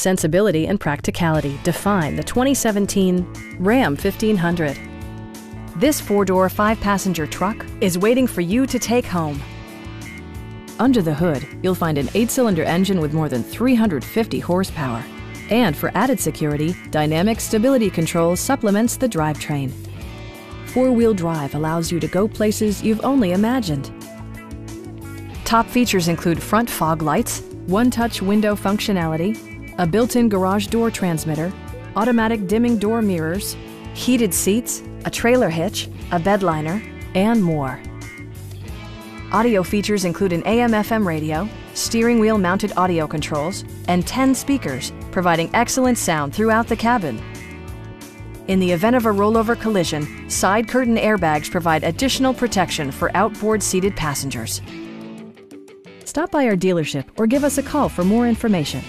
Sensibility and practicality define the 2017 Ram 1500. This four-door, five-passenger truck is waiting for you to take home. Under the hood, you'll find an eight-cylinder engine with more than 350 horsepower. And for added security, Dynamic Stability Control supplements the drivetrain. Four-wheel drive allows you to go places you've only imagined. Top features include front fog lights, one-touch window functionality, a built-in garage door transmitter, automatic dimming door mirrors, heated seats, a trailer hitch, a bed liner, and more. Audio features include an AM-FM radio, steering wheel mounted audio controls, and 10 speakers, providing excellent sound throughout the cabin. In the event of a rollover collision, side curtain airbags provide additional protection for outboard seated passengers. Stop by our dealership or give us a call for more information.